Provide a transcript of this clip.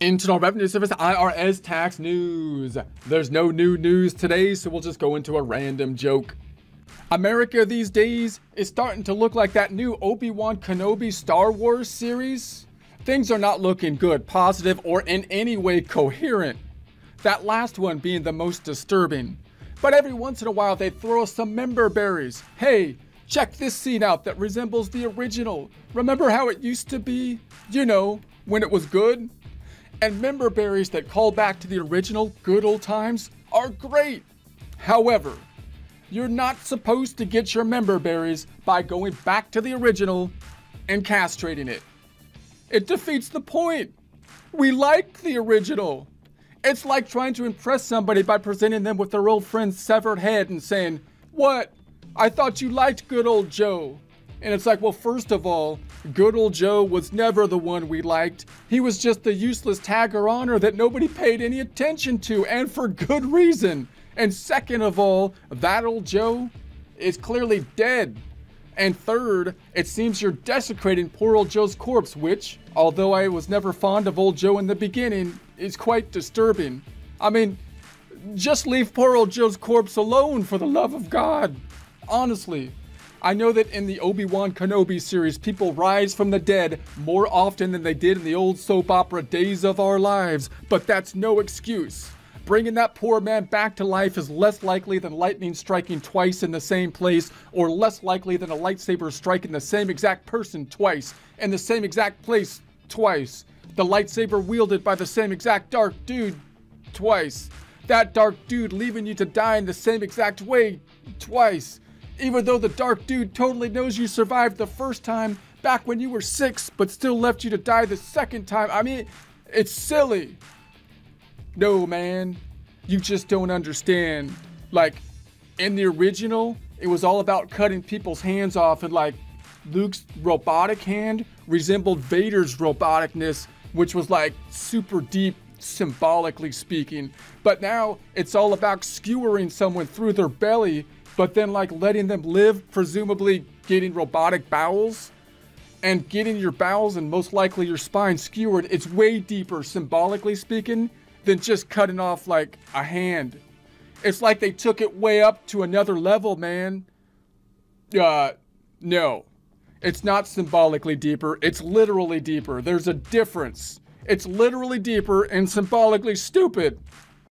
Internal Revenue Service IRS tax news. There's no new news today, so we'll just go into a random joke. America these days is starting to look like that new Obi Wan Kenobi Star Wars series. Things are not looking good, positive, or in any way coherent. That last one being the most disturbing. But every once in a while they throw us some member berries. Hey, check this scene out that resembles the original. Remember how it used to be? You know, when it was good? And member berries that call back to the original good old times are great. However, you're not supposed to get your member berries by going back to the original and castrating it. It defeats the point. We like the original. It's like trying to impress somebody by presenting them with their old friend's severed head and saying, What? I thought you liked good old Joe. And it's like, well, first of all, good old Joe was never the one we liked. He was just the useless tagger honor that nobody paid any attention to, and for good reason. And second of all, that old Joe is clearly dead. And third, it seems you're desecrating poor old Joe's corpse, which, although I was never fond of old Joe in the beginning, is quite disturbing. I mean, just leave poor old Joe's corpse alone for the love of God. Honestly. I know that in the Obi-Wan Kenobi series, people rise from the dead more often than they did in the old soap opera Days of Our Lives, but that's no excuse. Bringing that poor man back to life is less likely than lightning striking twice in the same place, or less likely than a lightsaber striking the same exact person twice, in the same exact place twice. The lightsaber wielded by the same exact dark dude twice. That dark dude leaving you to die in the same exact way twice even though the dark dude totally knows you survived the first time back when you were six, but still left you to die the second time. I mean, it's silly. No, man, you just don't understand. Like, in the original, it was all about cutting people's hands off, and like, Luke's robotic hand resembled Vader's roboticness, which was like super deep, symbolically speaking. But now it's all about skewering someone through their belly but then like letting them live, presumably getting robotic bowels and getting your bowels and most likely your spine skewered, it's way deeper, symbolically speaking, than just cutting off like a hand. It's like they took it way up to another level, man. Uh, no. It's not symbolically deeper, it's literally deeper. There's a difference. It's literally deeper and symbolically stupid.